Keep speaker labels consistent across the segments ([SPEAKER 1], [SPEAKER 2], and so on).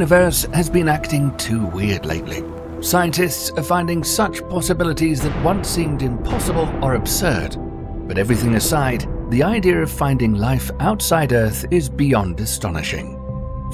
[SPEAKER 1] universe has been acting too weird lately. Scientists are finding such possibilities that once seemed impossible or absurd. But everything aside, the idea of finding life outside Earth is beyond astonishing.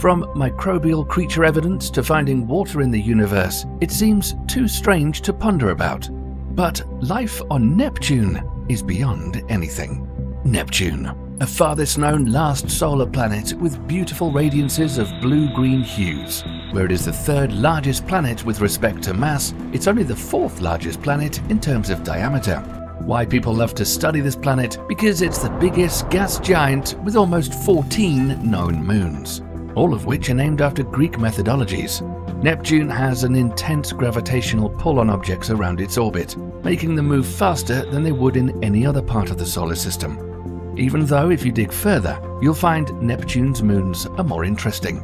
[SPEAKER 1] From microbial creature evidence to finding water in the universe, it seems too strange to ponder about. But life on Neptune is beyond anything. Neptune, a farthest known last solar planet with beautiful radiances of blue green hues. Where it is the third largest planet with respect to mass, it's only the fourth largest planet in terms of diameter. Why people love to study this planet? Because it's the biggest gas giant with almost 14 known moons all of which are named after Greek methodologies. Neptune has an intense gravitational pull on objects around its orbit, making them move faster than they would in any other part of the solar system. Even though, if you dig further, you'll find Neptune's moons are more interesting.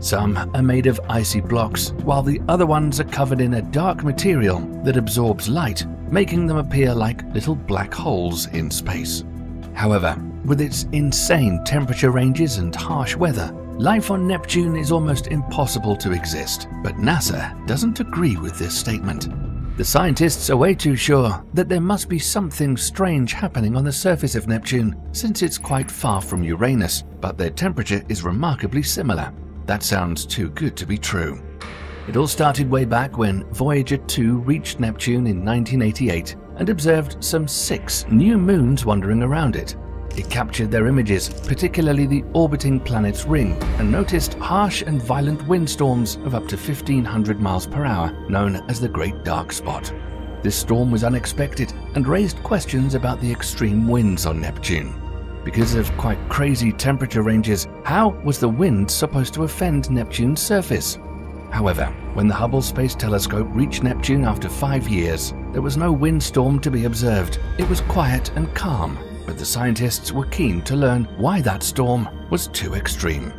[SPEAKER 1] Some are made of icy blocks, while the other ones are covered in a dark material that absorbs light, making them appear like little black holes in space. However, with its insane temperature ranges and harsh weather, Life on Neptune is almost impossible to exist, but NASA doesn't agree with this statement. The scientists are way too sure that there must be something strange happening on the surface of Neptune, since it's quite far from Uranus, but their temperature is remarkably similar. That sounds too good to be true. It all started way back when Voyager 2 reached Neptune in 1988 and observed some six new moons wandering around it. It captured their images, particularly the orbiting planet's ring, and noticed harsh and violent windstorms of up to 1500 miles per hour, known as the Great Dark Spot. This storm was unexpected and raised questions about the extreme winds on Neptune. Because of quite crazy temperature ranges, how was the wind supposed to offend Neptune's surface? However, when the Hubble Space Telescope reached Neptune after five years, there was no windstorm to be observed. It was quiet and calm, but the scientists were keen to learn why that storm was too extreme.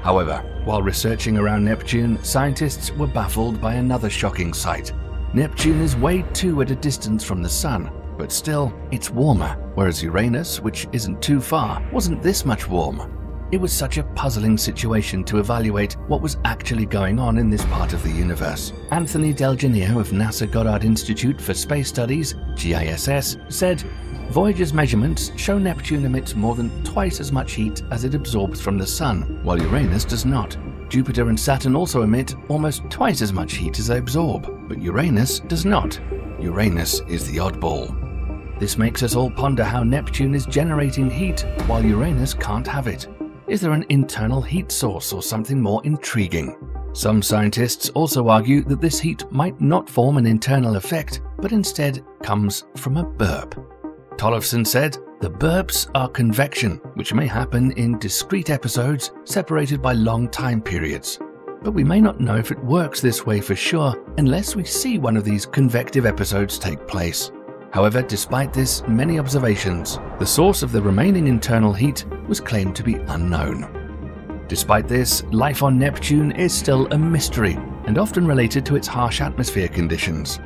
[SPEAKER 1] However, while researching around Neptune, scientists were baffled by another shocking sight. Neptune is way too at a distance from the Sun, but still, it's warmer, whereas Uranus, which isn't too far, wasn't this much warmer. It was such a puzzling situation to evaluate what was actually going on in this part of the universe. Anthony Del Genio of NASA Goddard Institute for Space Studies, GISS, said Voyager's measurements show Neptune emits more than twice as much heat as it absorbs from the Sun, while Uranus does not. Jupiter and Saturn also emit almost twice as much heat as they absorb, but Uranus does not. Uranus is the oddball. This makes us all ponder how Neptune is generating heat while Uranus can't have it. Is there an internal heat source or something more intriguing? Some scientists also argue that this heat might not form an internal effect, but instead comes from a burp. Tollefson said, The burps are convection, which may happen in discrete episodes separated by long time periods. But we may not know if it works this way for sure unless we see one of these convective episodes take place. However, despite this many observations, the source of the remaining internal heat was claimed to be unknown. Despite this, life on Neptune is still a mystery and often related to its harsh atmosphere conditions.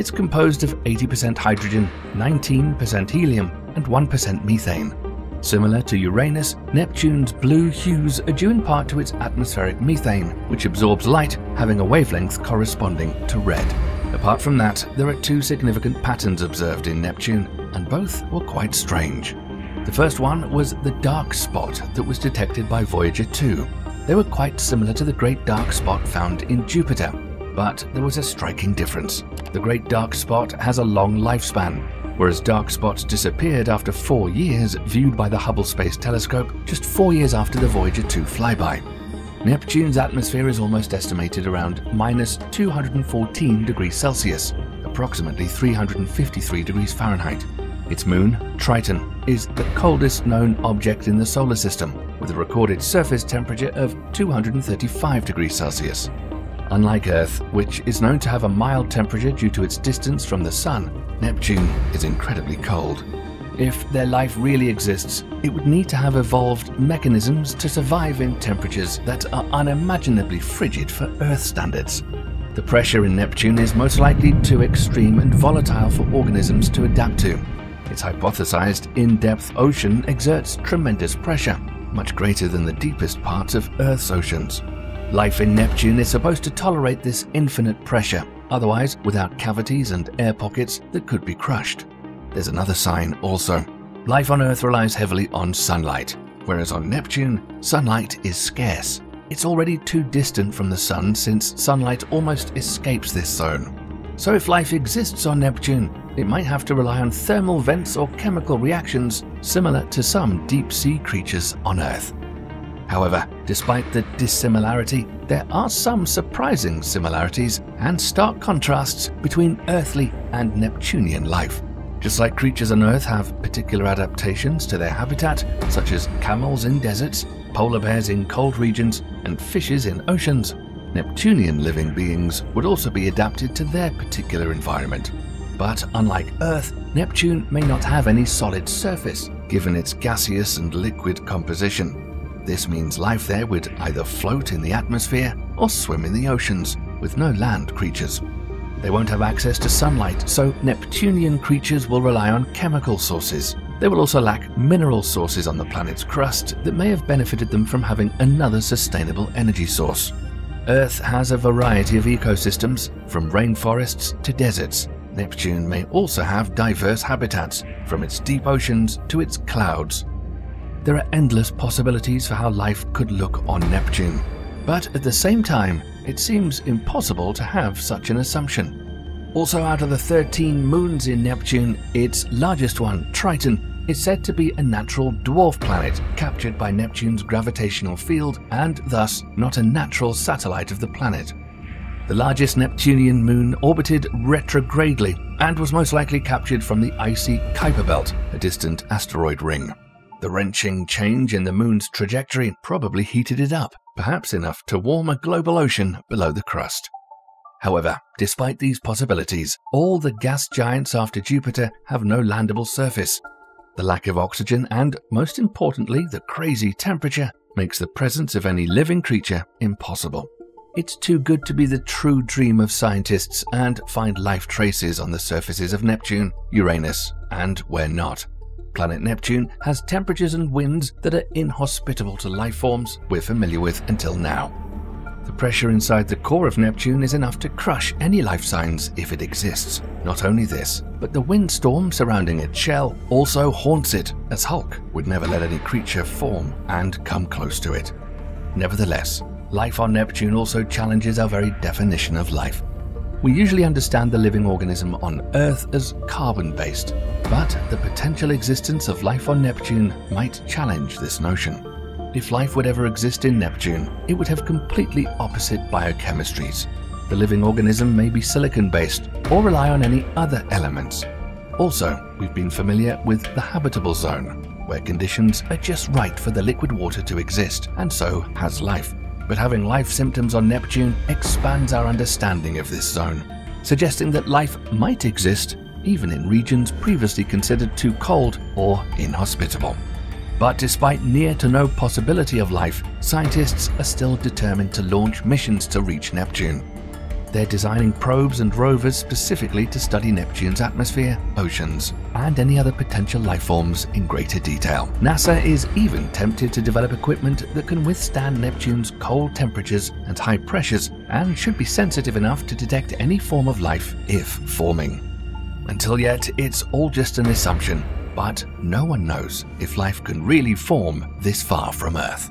[SPEAKER 1] It's composed of 80% hydrogen, 19% helium, and 1% methane. Similar to Uranus, Neptune's blue hues are due in part to its atmospheric methane, which absorbs light, having a wavelength corresponding to red. Apart from that, there are two significant patterns observed in Neptune, and both were quite strange. The first one was the dark spot that was detected by Voyager 2. They were quite similar to the great dark spot found in Jupiter, but there was a striking difference. The Great Dark Spot has a long lifespan, whereas dark spots disappeared after four years viewed by the Hubble Space Telescope just four years after the Voyager 2 flyby. Neptune's atmosphere is almost estimated around minus 214 degrees Celsius, approximately 353 degrees Fahrenheit. Its moon, Triton, is the coldest known object in the solar system, with a recorded surface temperature of 235 degrees Celsius. Unlike Earth, which is known to have a mild temperature due to its distance from the Sun, Neptune is incredibly cold. If their life really exists, it would need to have evolved mechanisms to survive in temperatures that are unimaginably frigid for Earth standards. The pressure in Neptune is most likely too extreme and volatile for organisms to adapt to. Its hypothesized in-depth ocean exerts tremendous pressure, much greater than the deepest parts of Earth's oceans. Life in Neptune is supposed to tolerate this infinite pressure, otherwise, without cavities and air pockets that could be crushed. There's another sign also. Life on Earth relies heavily on sunlight, whereas on Neptune, sunlight is scarce. It's already too distant from the Sun since sunlight almost escapes this zone. So if life exists on Neptune, it might have to rely on thermal vents or chemical reactions similar to some deep sea creatures on Earth. However, despite the dissimilarity, there are some surprising similarities and stark contrasts between earthly and Neptunian life. Just like creatures on Earth have particular adaptations to their habitat, such as camels in deserts, polar bears in cold regions, and fishes in oceans, Neptunian living beings would also be adapted to their particular environment. But unlike Earth, Neptune may not have any solid surface, given its gaseous and liquid composition. This means life there would either float in the atmosphere or swim in the oceans, with no land creatures. They won't have access to sunlight, so Neptunian creatures will rely on chemical sources. They will also lack mineral sources on the planet's crust that may have benefited them from having another sustainable energy source. Earth has a variety of ecosystems, from rainforests to deserts. Neptune may also have diverse habitats, from its deep oceans to its clouds, there are endless possibilities for how life could look on Neptune. But at the same time, it seems impossible to have such an assumption. Also, out of the 13 moons in Neptune, its largest one, Triton, is said to be a natural dwarf planet captured by Neptune's gravitational field and thus not a natural satellite of the planet. The largest Neptunian moon orbited retrogradely and was most likely captured from the icy Kuiper Belt, a distant asteroid ring. The wrenching change in the moon's trajectory probably heated it up, perhaps enough to warm a global ocean below the crust. However, despite these possibilities, all the gas giants after Jupiter have no landable surface. The lack of oxygen and, most importantly, the crazy temperature makes the presence of any living creature impossible. It's too good to be the true dream of scientists and find life traces on the surfaces of Neptune, Uranus, and where not. Planet Neptune has temperatures and winds that are inhospitable to life forms we're familiar with until now. The pressure inside the core of Neptune is enough to crush any life signs if it exists. Not only this, but the windstorm surrounding its shell also haunts it, as Hulk would never let any creature form and come close to it. Nevertheless, life on Neptune also challenges our very definition of life. We usually understand the living organism on Earth as carbon based, but the potential existence of life on Neptune might challenge this notion. If life would ever exist in Neptune, it would have completely opposite biochemistries. The living organism may be silicon based or rely on any other elements. Also, we've been familiar with the habitable zone, where conditions are just right for the liquid water to exist and so has life but having life symptoms on Neptune expands our understanding of this zone, suggesting that life might exist even in regions previously considered too cold or inhospitable. But despite near to no possibility of life, scientists are still determined to launch missions to reach Neptune. They're designing probes and rovers specifically to study Neptune's atmosphere, oceans, and any other potential life forms in greater detail. NASA is even tempted to develop equipment that can withstand Neptune's cold temperatures and high pressures and should be sensitive enough to detect any form of life if forming. Until yet, it's all just an assumption, but no one knows if life can really form this far from Earth.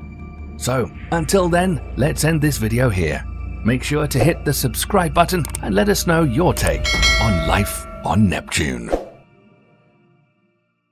[SPEAKER 1] So, until then, let's end this video here. Make sure to hit the subscribe button and let us know your take on life on Neptune.